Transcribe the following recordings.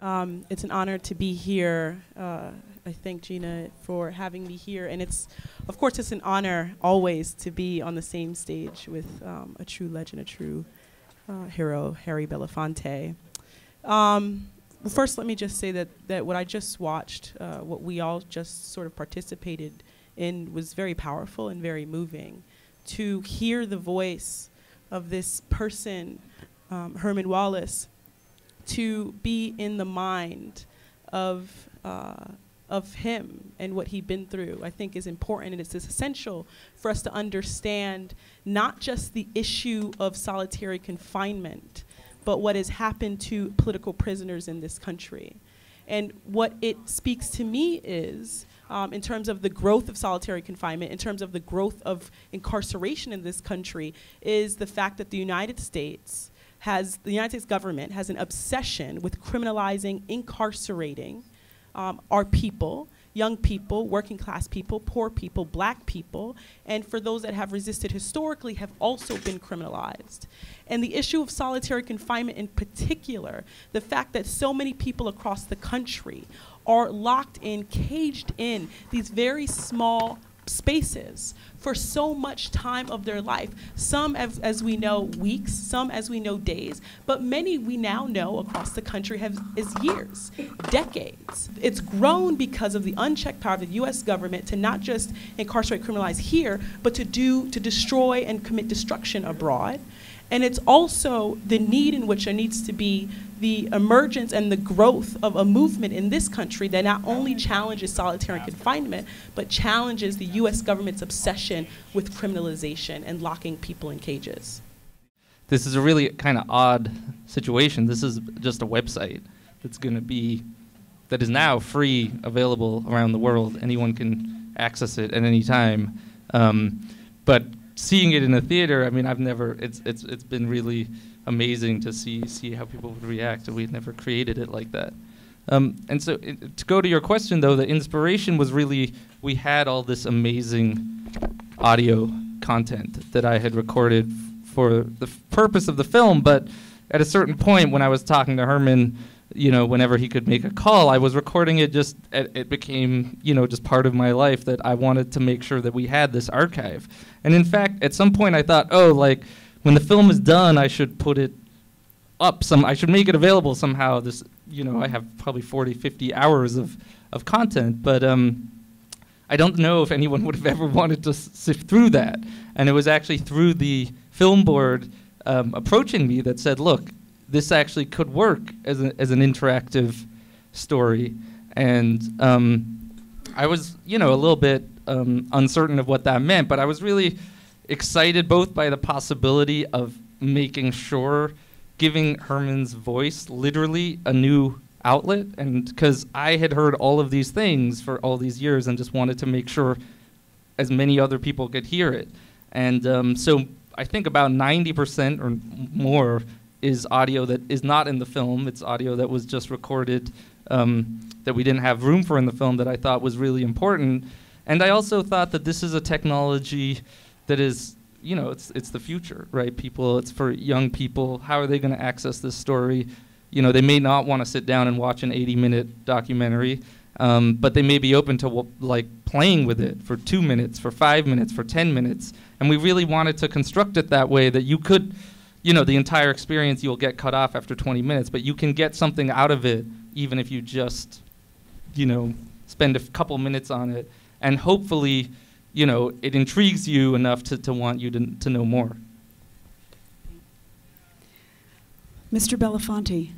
Um, it's an honor to be here. Uh, I thank Gina for having me here. And it's, of course, it's an honor always to be on the same stage with um, a true legend, a true uh, hero, Harry Belafonte. Um, first, let me just say that, that what I just watched, uh, what we all just sort of participated in, was very powerful and very moving. To hear the voice of this person, um, Herman Wallace, to be in the mind of uh, of him and what he'd been through, I think is important and it's essential for us to understand not just the issue of solitary confinement, but what has happened to political prisoners in this country. And what it speaks to me is, um, in terms of the growth of solitary confinement, in terms of the growth of incarceration in this country, is the fact that the United States has, the United States government has an obsession with criminalizing, incarcerating um, our people, young people, working class people, poor people, black people, and for those that have resisted historically have also been criminalized. And the issue of solitary confinement in particular, the fact that so many people across the country are locked in, caged in these very small spaces for so much time of their life. Some, as, as, we know, weeks, some, as we know, days, but many we now know across the country have is years, decades. It's grown because of the unchecked power of the U.S. government to not just incarcerate, criminalize here, but to do to destroy and commit destruction abroad. And it's also the need in which there needs to be the emergence and the growth of a movement in this country that not only challenges solitary confinement, but challenges the US government's obsession with criminalization and locking people in cages. This is a really kind of odd situation. This is just a website that's going to be, that is now free, available around the world. Anyone can access it at any time. Um, but seeing it in a theater, I mean, I've never, it's, it's, it's been really amazing to see see how people would react, and we'd never created it like that. Um, and so, it, to go to your question, though, the inspiration was really we had all this amazing audio content that I had recorded f- for the f- purpose of the film, but at a certain point, when I was talking to Herman, you know, whenever he could make a call, I was recording it. Just it, it became, you know, just part of my life that I wanted to make sure that we had this archive. And in fact, at some point, I thought, oh, like when the film is done, I should put it up some. I should make it available somehow. This, you know, I have probably 40, 50 hours of of content, but um, I don't know if anyone would have ever wanted to sift through that. And it was actually through the film board um, approaching me that said, "Look, this actually could work as, a, as an interactive story." And um, I was, you know, a little bit um, uncertain of what that meant, but I was really excited both by the possibility of making sure giving Herman's voice literally a new outlet and because I had heard all of these things for all these years and just wanted to make sure as many other people could hear it. And um, so I think about 90% or more is audio that is not in the film. It's audio that was just recorded um, that we didn't have room for in the film that I thought was really important. And I also thought that this is a technology that is you know it's it's the future right people it's for young people how are they going to access this story you know they may not want to sit down and watch an 80 minute documentary um, but they may be open to w- like playing with it for two minutes for five minutes for 10 minutes and we really wanted to construct it that way that you could you know the entire experience you'll get cut off after 20 minutes but you can get something out of it even if you just you know spend a f- couple minutes on it and hopefully you know, it intrigues you enough to, to want you to, to know more. Mr. Belafonte.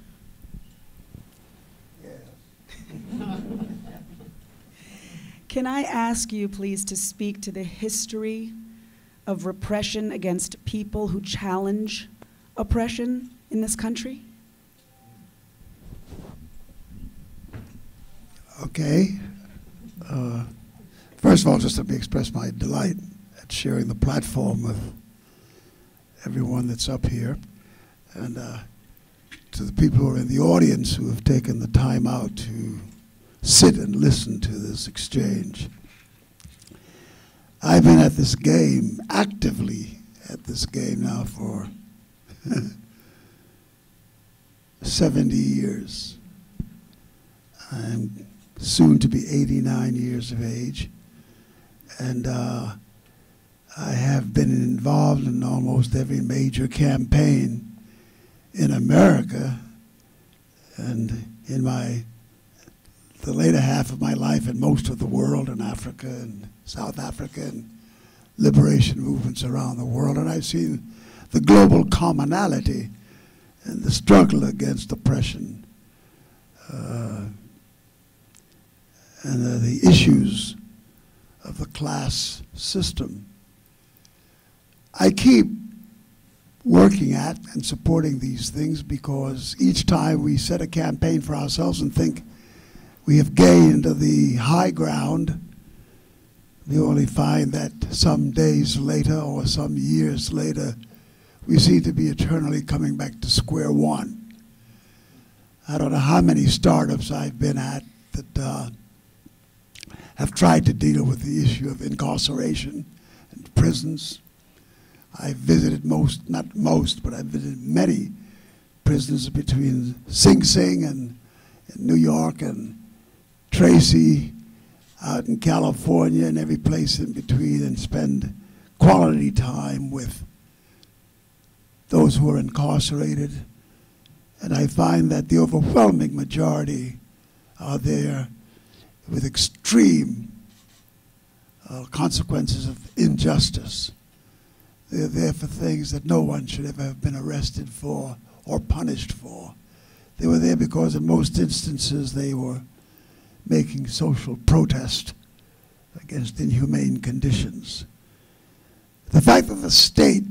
Can I ask you, please, to speak to the history of repression against people who challenge oppression in this country? Okay. Uh, First of all, just let me express my delight at sharing the platform with everyone that's up here. And uh, to the people who are in the audience who have taken the time out to sit and listen to this exchange. I've been at this game, actively at this game now for 70 years. I'm soon to be 89 years of age. And uh, I have been involved in almost every major campaign in America and in my the later half of my life in most of the world in Africa and South Africa and liberation movements around the world. And I've seen the global commonality and the struggle against oppression uh, and the issues of the class system. I keep working at and supporting these things because each time we set a campaign for ourselves and think we have gained the high ground, we only find that some days later or some years later, we seem to be eternally coming back to square one. I don't know how many startups I've been at that uh, have tried to deal with the issue of incarceration and prisons. I've visited most, not most, but I've visited many prisons between Sing Sing and, and New York and Tracy out in California and every place in between and spend quality time with those who are incarcerated. And I find that the overwhelming majority are there with extreme uh, consequences of injustice. They're there for things that no one should ever have been arrested for or punished for. They were there because in most instances they were making social protest against inhumane conditions. The fact that the state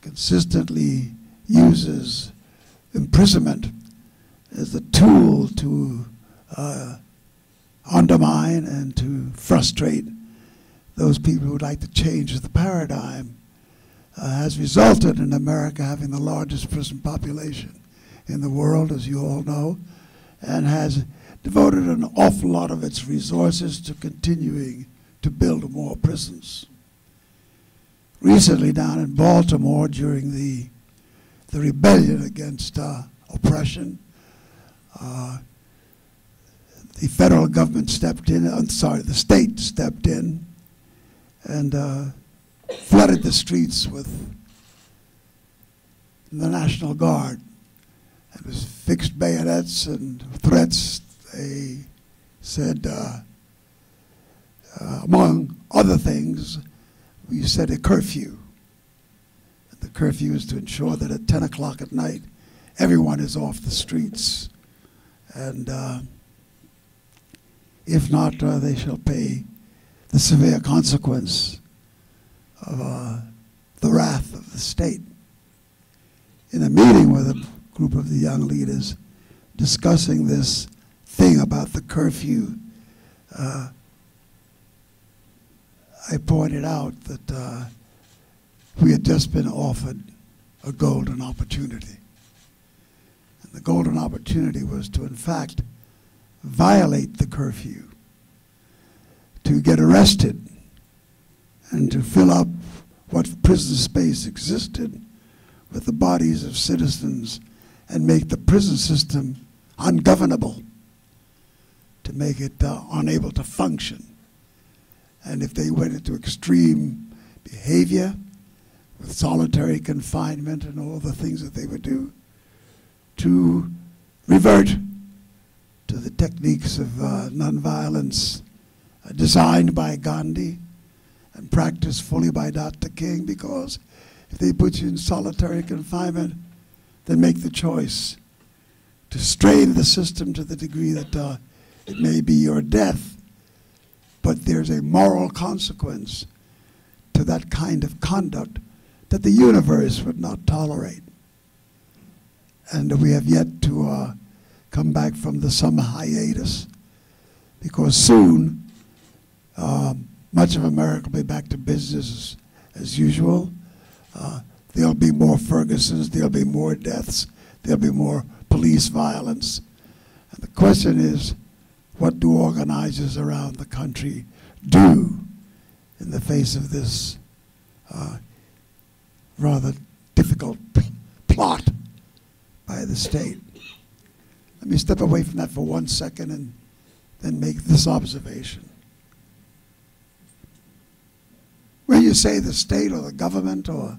consistently uses imprisonment as a tool to uh, undermine and to frustrate those people who would like to change the paradigm uh, has resulted in America having the largest prison population in the world, as you all know, and has devoted an awful lot of its resources to continuing to build more prisons. Recently, down in Baltimore, during the the rebellion against uh, oppression, uh, the federal government stepped in. I'm sorry, the state stepped in and uh, flooded the streets with the National Guard. It was fixed bayonets and threats. They said, uh, uh, among other things, we set a curfew. The curfew is to ensure that at 10 o'clock at night, everyone is off the streets. And uh, if not, uh, they shall pay the severe consequence of uh, the wrath of the state. In a meeting with a group of the young leaders discussing this thing about the curfew, uh, I pointed out that uh, we had just been offered a golden opportunity. And the golden opportunity was to, in fact, violate the curfew, to get arrested, and to fill up what prison space existed with the bodies of citizens and make the prison system ungovernable, to make it uh, unable to function. And if they went into extreme behavior with solitary confinement and all the things that they would do, to revert to the techniques of uh, nonviolence uh, designed by Gandhi and practiced fully by Dr. King because if they put you in solitary confinement, then make the choice to strain the system to the degree that uh, it may be your death but there's a moral consequence to that kind of conduct that the universe would not tolerate. And we have yet to uh, come back from the summer hiatus because soon um, much of America will be back to business as, as usual. Uh, there'll be more Fergusons, there'll be more deaths, there'll be more police violence. And the question is, what do organizers around the country do in the face of this uh, rather difficult plot by the state? Let me step away from that for one second and then make this observation. When you say the state or the government, or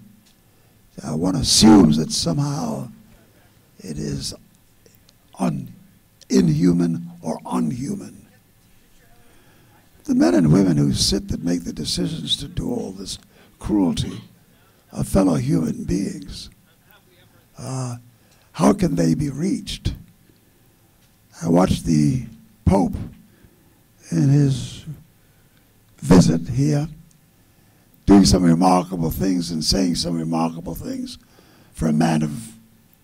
uh, one assumes that somehow it is un, inhuman or unhuman. The men and women who sit that make the decisions to do all this cruelty are fellow human beings. Uh, how can they be reached? I watched the Pope in his visit here doing some remarkable things and saying some remarkable things for a man of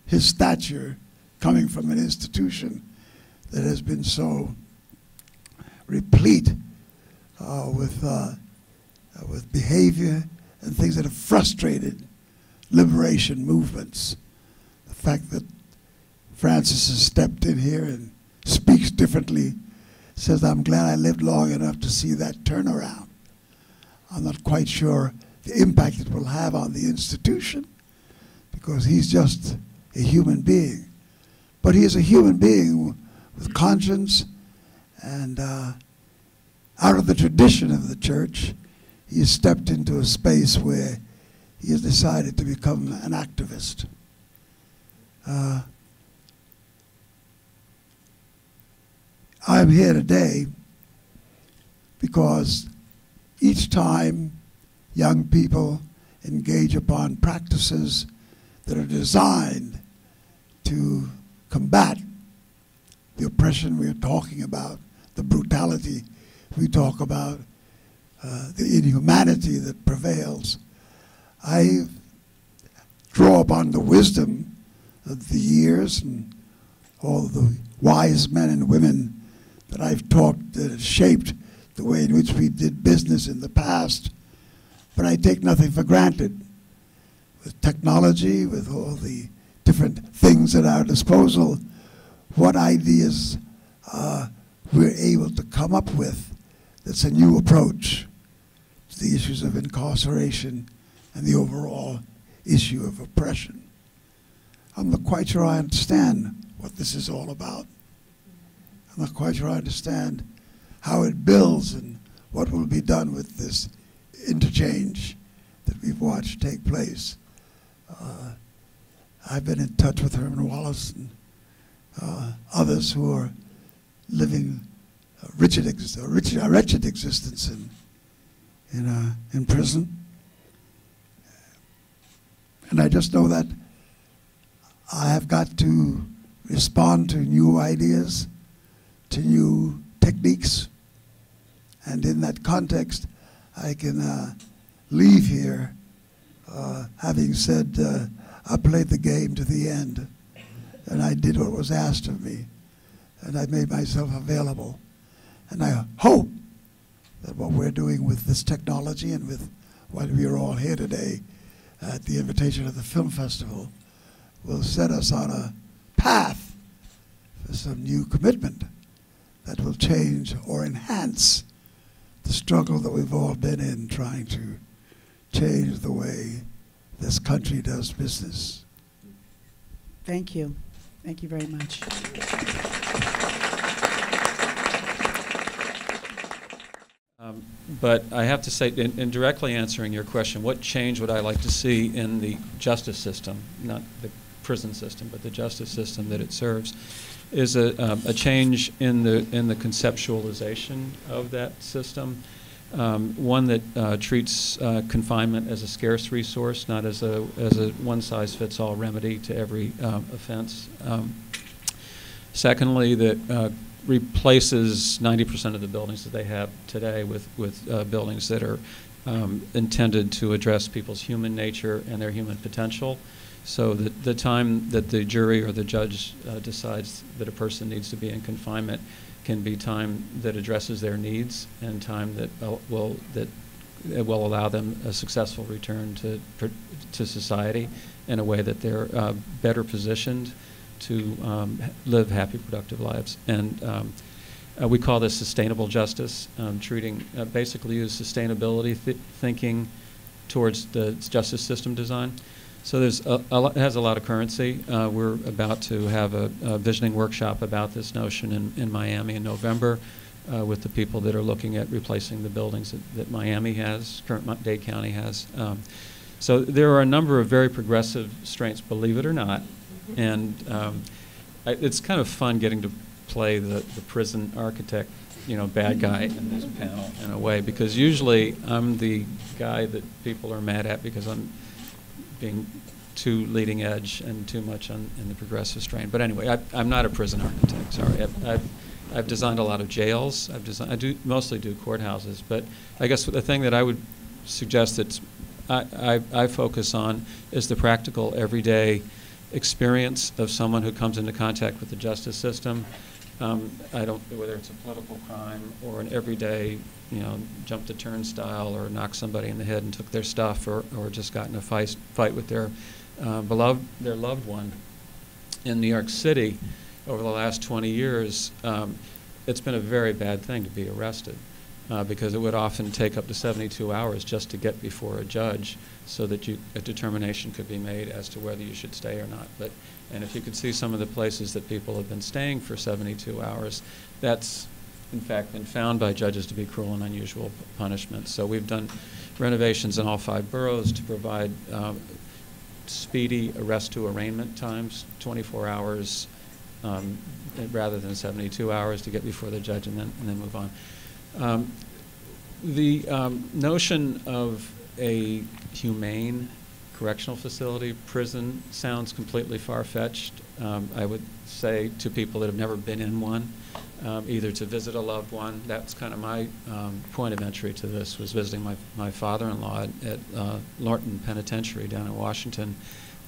his stature coming from an institution that has been so replete uh, with, uh, uh, with behavior and things that have frustrated liberation movements. The fact that Francis has stepped in here and speaks differently says, I'm glad I lived long enough to see that turnaround. I'm not quite sure the impact it will have on the institution because he's just a human being. But he is a human being with conscience and uh, out of the tradition of the church, he stepped into a space where he has decided to become an activist. Uh, I'm here today because each time young people engage upon practices that are designed to combat the oppression we are talking about, the brutality we talk about, uh, the inhumanity that prevails. I draw upon the wisdom of the years and all the wise men and women that I've talked that have shaped the way in which we did business in the past. But I take nothing for granted. With technology, with all the different things at our disposal, what ideas uh, we're able to come up with that's a new approach to the issues of incarceration and the overall issue of oppression. I'm not quite sure I understand what this is all about. I'm not quite sure I understand how it builds and what will be done with this interchange that we've watched take place. Uh, I've been in touch with Herman Wallace uh, others who are living a wretched, ex- a wretched, a wretched existence in, in, uh, in prison. And I just know that I have got to respond to new ideas, to new techniques. And in that context, I can uh, leave here uh, having said, uh, I played the game to the end, and I did what was asked of me, and I made myself available. And I hope that what we're doing with this technology and with why we are all here today at the invitation of the film festival will set us on a path for some new commitment that will change or enhance the struggle that we've all been in trying to change the way this country does business. Thank you. Thank you very much. Um, But I have to say, in in directly answering your question, what change would I like to see in the justice system, not the prison system, but the justice system that it serves, is a um, a change in the in the conceptualization of that system, um, one that uh, treats uh, confinement as a scarce resource, not as a as a one-size-fits-all remedy to every um, offense. Um, Secondly, that uh, replaces 90% of the buildings that they have today with, with uh, buildings that are um, intended to address people's human nature and their human potential. So that the time that the jury or the judge uh, decides that a person needs to be in confinement can be time that addresses their needs and time that uh, will that will allow them a successful return to to society in a way that they're uh, better positioned to um, live happy, productive lives. And um, uh, we call this sustainable justice, um, treating uh, basically use sustainability th- thinking towards the justice system design. So there's a, a lot, it has a lot of currency. Uh, we're about to have a, a visioning workshop about this notion in, in Miami in November uh, with the people that are looking at replacing the buildings that, that Miami has, current Dade County has. Um, so there are a number of very progressive strengths, believe it or not, and um, I, it's kind of fun getting to play the, the prison architect, you know, bad guy in this panel in a way, because usually I'm the guy that people are mad at because I'm being too leading edge and too much on, in the progressive strain. But anyway, I, I'm not a prison architect. Sorry, I've, I've, I've designed a lot of jails. I've designed, I do mostly do courthouses. But I guess the thing that I would suggest that I, I, I focus on is the practical, everyday experience of someone who comes into contact with the justice system. Um, I don't whether it's a political crime or an everyday, you know, jump the turnstile or knock somebody in the head and took their stuff or, or just got in a fight fight with their uh, beloved their loved one. In New York City, over the last 20 years, um, it's been a very bad thing to be arrested uh, because it would often take up to 72 hours just to get before a judge so that you, a determination could be made as to whether you should stay or not. But, and if you could see some of the places that people have been staying for 72 hours, that's in fact been found by judges to be cruel and unusual punishment. So we've done renovations in all five boroughs to provide um, speedy arrest to arraignment times, 24 hours um, rather than 72 hours to get before the judge and then, and then move on. Um, the um, notion of a humane correctional facility, prison, sounds completely far-fetched. Um, I would say to people that have never been in one, um, either to visit a loved one. That's kind of my um, point of entry to this, was visiting my, my father-in-law at, at uh, Lorton Penitentiary down in Washington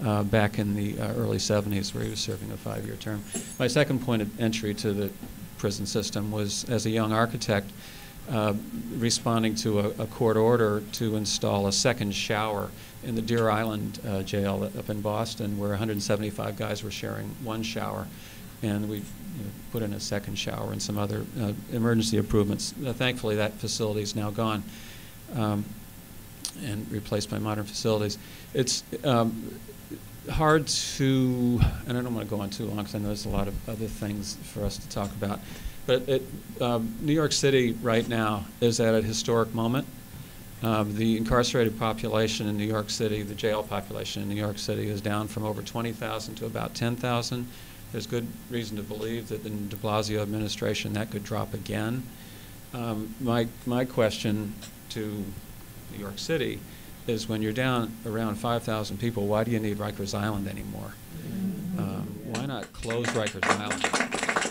uh, back in the uh, early 70s where he was serving a five-year term. My second point of entry to the prison system was as a young architect uh, responding to a, a, court order to install a second shower in the Deer Island uh, jail up in Boston, where 175 guys were sharing one shower, and we you know, put in a second shower and some other uh, emergency improvements. Uh, thankfully, that facility is now gone um, and replaced by modern facilities. It's um, hard to, and I don't want to go on too long because I know there's a lot of other things for us to talk about. But it, um, New York City right now is at a historic moment. Um, the incarcerated population in New York City, the jail population in New York City, is down from over 20,000 to about 10,000. There's good reason to believe that in de Blasio administration that could drop again. Um, my, my question to New York City is when you're down around 5,000 people, why do you need Rikers Island anymore? Um, why not close Rikers Island?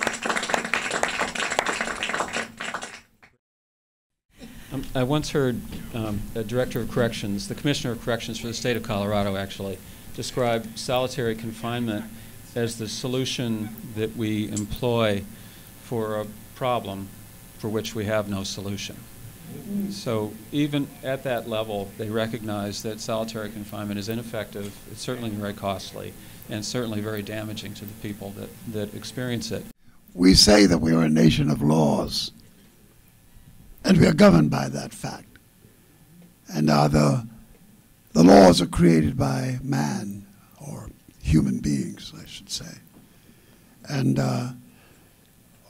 Um, I once heard um, a director of corrections, the commissioner of corrections for the state of Colorado actually, describe solitary confinement as the solution that we employ for a problem for which we have no solution. So even at that level, they recognize that solitary confinement is ineffective, it's certainly very costly, and certainly very damaging to the people that, that experience it. We say that we are a nation of laws, and we are governed by that fact. And uh, the, the laws are created by man, or human beings, I should say. And uh,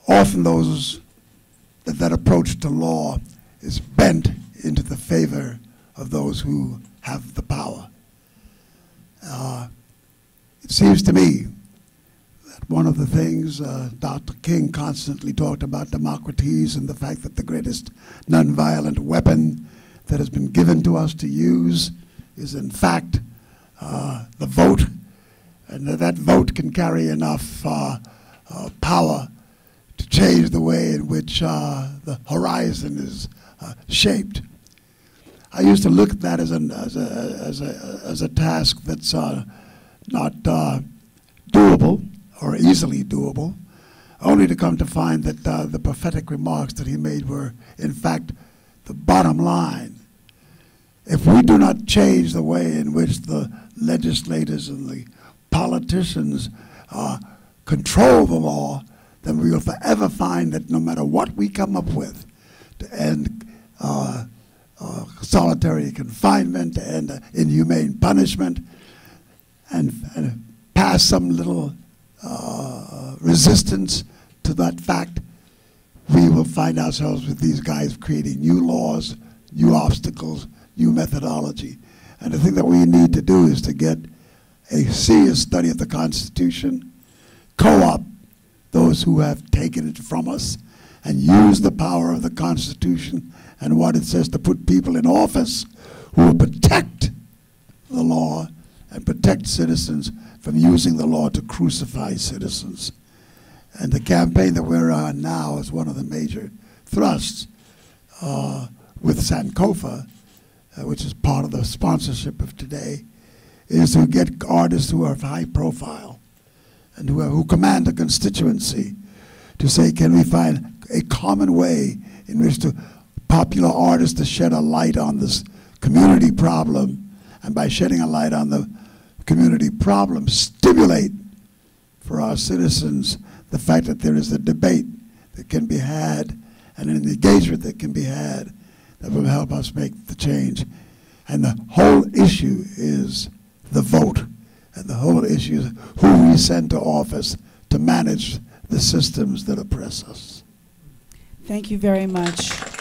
often those that, that approach to law is bent into the favor of those who have the power. Uh, it seems to me one of the things uh, Dr. King constantly talked about Democritus and the fact that the greatest nonviolent weapon that has been given to us to use is, in fact, uh, the vote, and that that vote can carry enough uh, uh, power to change the way in which uh, the horizon is uh, shaped. I used to look at that as, an, as, a, as, a, as a task that's not doable or easily doable, only to come to find that uh, the prophetic remarks that he made were, in fact, the bottom line. If we do not change the way in which the legislators and the politicians uh, control the law, then we will forever find that no matter what we come up with to end uh, uh, solitary confinement and uh, inhumane punishment, and, and pass some little uh, resistance to that fact, we will find ourselves with these guys creating new laws, new obstacles, new methodology. And the thing that we need to do is to get a serious study of the Constitution, co-opt those who have taken it from us, and use the power of the Constitution and what it says to put people in office who will protect the law and protect citizens from using the law to crucify citizens. And the campaign that we're on now is one of the major thrusts uh, with Sankofa, uh, which is part of the sponsorship of today, is to get artists who are of high profile and who, are, who command a constituency to say, can we find a common way in which to popular artists to shed a light on this community problem, and by shedding a light on the community problems stimulate for our citizens the fact that there is a debate that can be had and an engagement that can be had that will help us make the change. And the whole issue is the vote. And the whole issue is who we send to office to manage the systems that oppress us. Thank you very much.